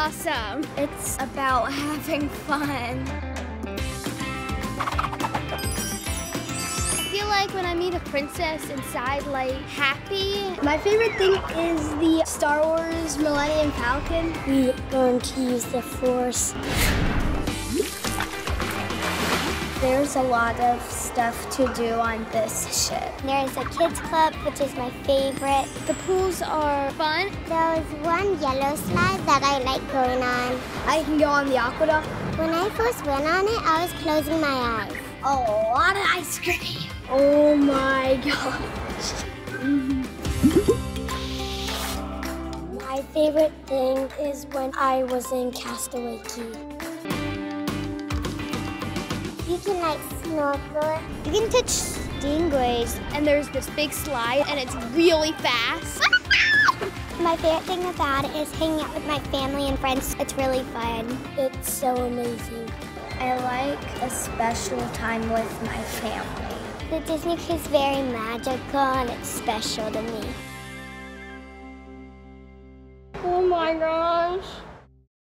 awesome. It's about having fun. I feel like when I meet a princess inside, like happy. My favorite thing is the Star Wars Millennium Falcon. We learn to use the Force. There's a lot of stuff to do on this ship. There's a kids club, which is my favorite. The pools are fun. There was one yellow slide that I like going on. I can go on the AquaDuck. When I first went on it, I was closing my eyes. A lot of ice cream. Oh my gosh. My favorite thing is when I was in Castaway Cay. You can like snorkel. You can touch stingrays, and there's this big slide, and it's really fast. My favorite thing about it is hanging out with my family and friends. It's really fun. It's so amazing. I like a special time with my family. The Disney Cruise is very magical and it's special to me. Oh my gosh.